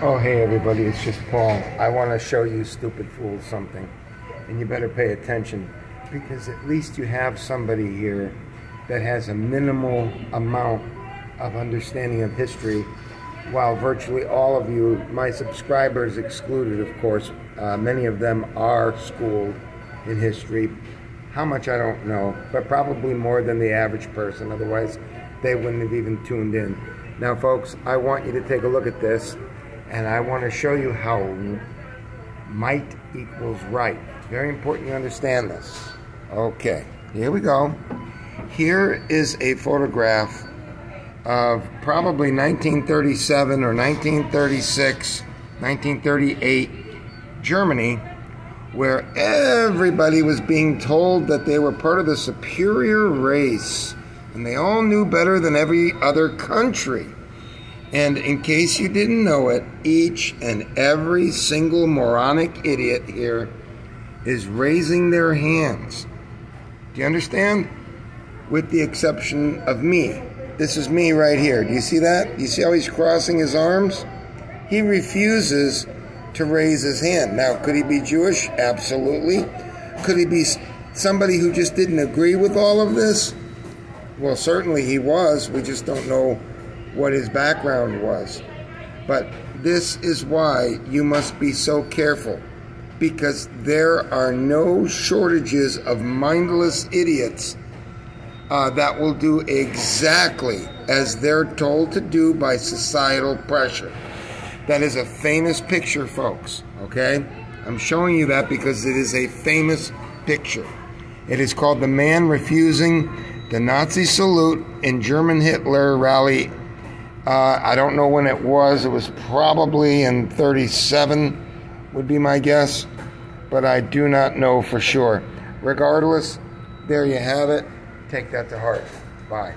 Oh, hey everybody, it's just Paul. I want to show you stupid fools something. And you better pay attention because at least you have somebody here that has a minimal amount of understanding of history, while virtually all of you, my subscribers excluded, of course, uh, many of them are schooled in history. How much I don't know, but probably more than the average person, otherwise, they wouldn't have even tuned in. Now, folks, I want you to take a look at this and I want to show you how might equals right. Very important you understand this. Okay, here we go. Here is a photograph of probably 1937 or 1936, 1938 Germany, where everybody was being told that they were part of the superior race and they all knew better than every other country. And in case you didn't know it, each and every single moronic idiot here is raising their hands. Do you understand? With the exception of me. This is me right here. Do you see that? You see how he's crossing his arms? He refuses to raise his hand. Now, could he be Jewish? Absolutely. Could he be somebody who just didn't agree with all of this? Well, certainly he was. We just don't know what his background was. But this is why you must be so careful because there are no shortages of mindless idiots uh, that will do exactly as they're told to do by societal pressure. That is a famous picture, folks, okay? I'm showing you that because it is a famous picture. It is called The Man Refusing the Nazi Salute in German Hitler Rally uh, I don't know when it was. It was probably in 37, would be my guess, but I do not know for sure. Regardless, there you have it. Take that to heart. Bye.